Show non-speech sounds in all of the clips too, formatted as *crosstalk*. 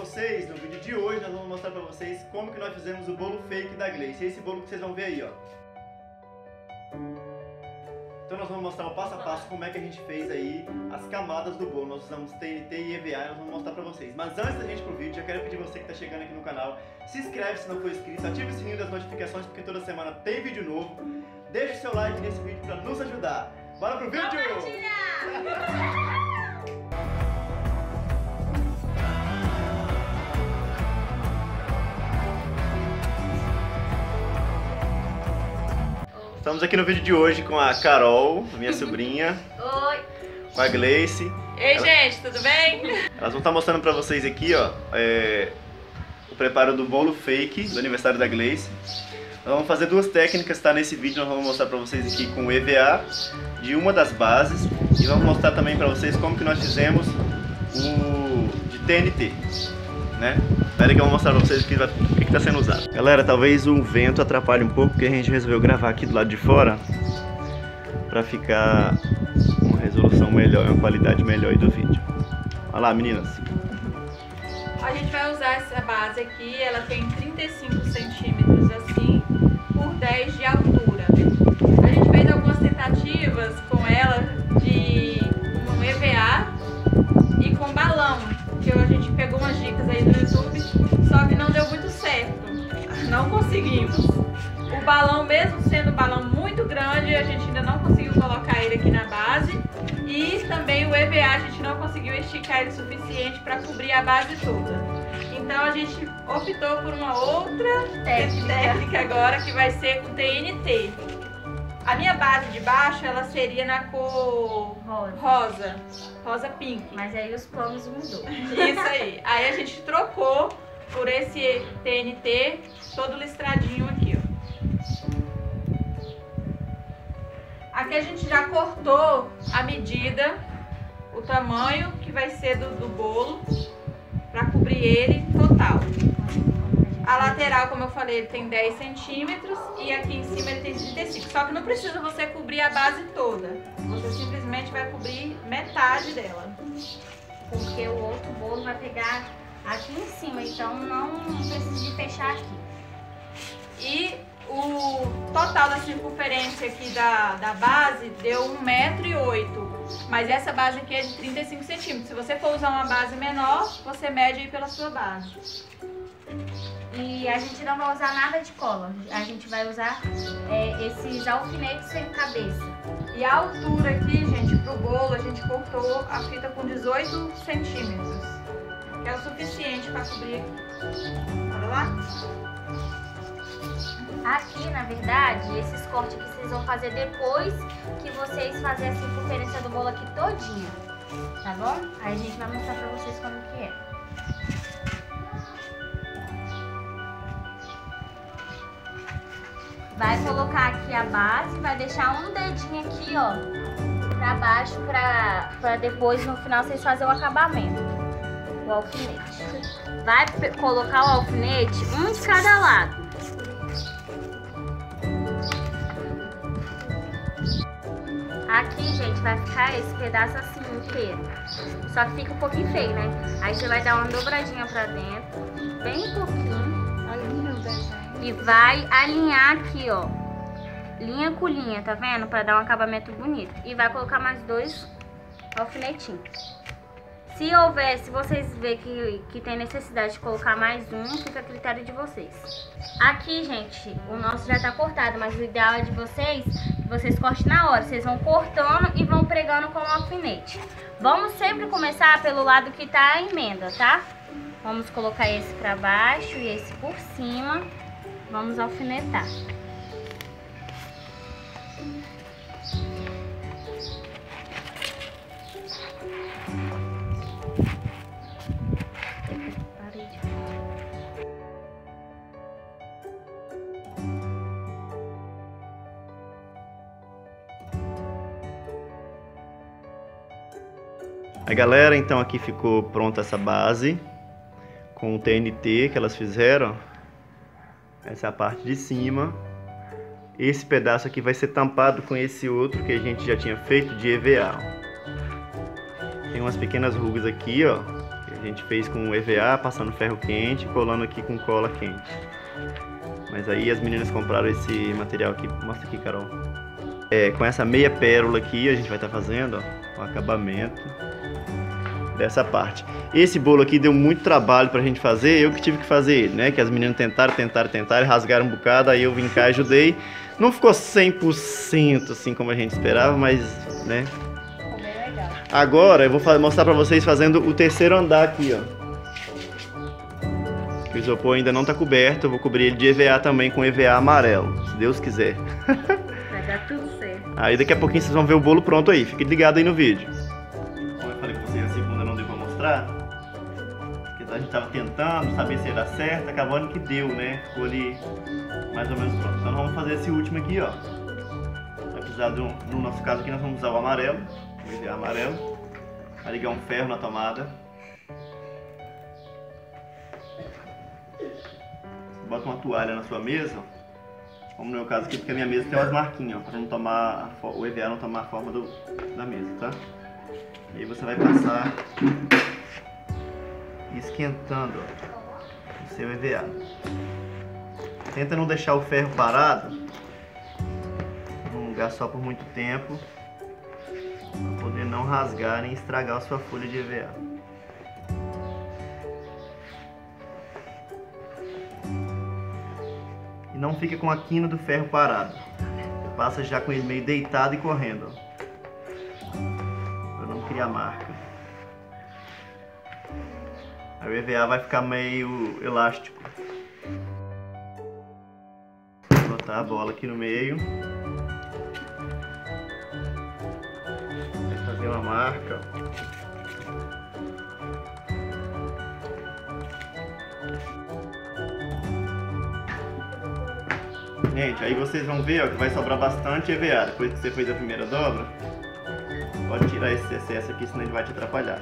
vocês, no vídeo de hoje nós vamos mostrar pra vocês como que nós fizemos o bolo fake da Gleice. Esse bolo que vocês vão ver aí, ó. Então nós vamos mostrar o passo a passo como é que a gente fez aí as camadas do bolo. Nós usamos TNT e EVA e nós vamos mostrar pra vocês. Mas antes da gente ir pro vídeo, eu quero pedir você que tá chegando aqui no canal, se inscreve se não for inscrito, ative o sininho das notificações porque toda semana tem vídeo novo. Deixe o seu like nesse vídeo pra nos ajudar. Bora pro vídeo! *laughs* Estamos aqui no vídeo de hoje com a Carol, minha sobrinha, *laughs* Oi! com a Gleice. Ei, Ela- gente, tudo bem? Elas vão estar mostrando pra vocês aqui, ó, é, o preparo do bolo fake do aniversário da Gleice. Nós vamos fazer duas técnicas, tá? Nesse vídeo nós vamos mostrar pra vocês aqui com o EVA de uma das bases e vamos mostrar também pra vocês como que nós fizemos o de TNT, né? Espera que eu vou mostrar pra vocês o que, vai- o que tá sendo usado. Galera, talvez o vento atrapalhe um pouco porque a gente resolveu gravar aqui do lado de fora pra ficar uma resolução melhor uma qualidade melhor do vídeo. Olha lá, meninas. A gente vai usar essa base aqui, ela tem 35 centímetros assim, por 10 de altura. A gente fez algumas tentativas com ela de a gente pegou umas dicas aí no YouTube, só que não deu muito certo. Não conseguimos. O balão, mesmo sendo um balão muito grande, a gente ainda não conseguiu colocar ele aqui na base. E também o EVA a gente não conseguiu esticar ele o suficiente para cobrir a base toda. Então a gente optou por uma outra técnica agora que vai ser com TNT. A minha base de baixo ela seria na cor Rosa. rosa, rosa pink. Mas aí os planos mudou. *laughs* Isso aí. Aí a gente trocou por esse TNT todo listradinho aqui, ó. Aqui a gente já cortou a medida, o tamanho que vai ser do, do bolo para cobrir ele total. A lateral, como eu falei, ele tem 10 centímetros e aqui em cima ele tem 35. Só que não precisa você cobrir a base toda. Você simplesmente vai cobrir metade dela. Porque o outro bolo vai pegar aqui em cima, então não precisa de fechar aqui. E o total da circunferência aqui da, da base deu 1,8m. Mas essa base aqui é de 35 centímetros. Se você for usar uma base menor, você mede aí pela sua base. E a gente não vai usar nada de cola. A gente vai usar é, esses alfinetes sem cabeça. E a altura aqui, gente, pro bolo, a gente cortou a fita com 18 centímetros. Que é o suficiente para cobrir aqui. Olha lá. Aqui, na verdade, esses cortes aqui vocês vão fazer depois que vocês fazerem a circunferência do bolo aqui todinha. Tá bom? Aí a gente vai mostrar pra vocês como que é. Vai colocar aqui a base, vai deixar um dedinho aqui, ó, pra baixo, pra, pra depois no final vocês fazerem o acabamento. O alfinete. Vai colocar o alfinete um de cada lado. Aqui, gente, vai ficar esse pedaço assim inteiro. Só que fica um pouquinho feio, né? Aí você vai dar uma dobradinha pra dentro, bem pouquinho. E vai alinhar aqui, ó. Linha com linha, tá vendo? Pra dar um acabamento bonito. E vai colocar mais dois alfinetinhos. Se houver, se vocês verem que, que tem necessidade de colocar mais um, fica a critério de vocês. Aqui, gente, o nosso já tá cortado, mas o ideal é de vocês que vocês cortem na hora. Vocês vão cortando e vão pregando com o alfinete. Vamos sempre começar pelo lado que tá a emenda, tá? Vamos colocar esse pra baixo e esse por cima. Vamos alfinetar. A galera, então aqui ficou pronta essa base com o TNT que elas fizeram. Essa é a parte de cima. Esse pedaço aqui vai ser tampado com esse outro que a gente já tinha feito de EVA. Tem umas pequenas rugas aqui, ó, que A gente fez com EVA, passando ferro quente, colando aqui com cola quente. Mas aí as meninas compraram esse material aqui. Mostra aqui, Carol. É, com essa meia pérola aqui, a gente vai estar tá fazendo ó, o acabamento dessa parte. Esse bolo aqui deu muito trabalho pra gente fazer, eu que tive que fazer ele, né? Que as meninas tentaram, tentaram, tentaram, rasgaram um bocado, aí eu vim cá e ajudei. Não ficou 100% assim como a gente esperava, mas, né? Agora eu vou mostrar pra vocês fazendo o terceiro andar aqui, ó. O isopor ainda não tá coberto, eu vou cobrir ele de EVA também com EVA amarelo, se Deus quiser. *laughs* Vai dar tudo certo. Aí daqui a pouquinho vocês vão ver o bolo pronto aí, fique ligado aí no vídeo a gente tava tentando saber se dar certo, acabando que deu, né? Ficou ali mais ou menos pronto. Então vamos fazer esse último aqui, ó. Vai precisar um, no nosso caso aqui nós vamos usar o amarelo, o amarelo. Vai ligar um ferro na tomada. Bota uma toalha na sua mesa, como no meu caso aqui, porque a minha mesa tem umas marquinhas, para não tomar o EVA não tomar a forma do, da mesa, tá? E aí você vai passar esquentando o seu EVA. Tenta não deixar o ferro parado num lugar só por muito tempo para poder não rasgar nem estragar a sua folha de EVA. E não fica com a quina do ferro parado. Passa já com ele meio deitado e correndo. Para não criar marca. O EVA vai ficar meio elástico. Vou botar a bola aqui no meio. Vai fazer uma marca. Gente, aí vocês vão ver ó, que vai sobrar bastante EVA. Depois que você fez a primeira dobra, pode tirar esse excesso aqui, senão ele vai te atrapalhar.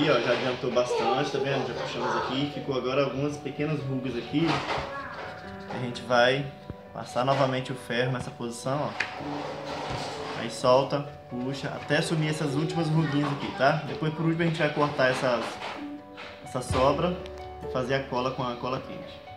Aí ó, já adiantou bastante, tá vendo? Já puxamos aqui, ficou agora algumas pequenas rugas aqui. A gente vai passar novamente o ferro nessa posição, ó. Aí solta, puxa, até sumir essas últimas ruguinhas aqui, tá? Depois por último a gente vai cortar essas, essa sobra e fazer a cola com a cola quente.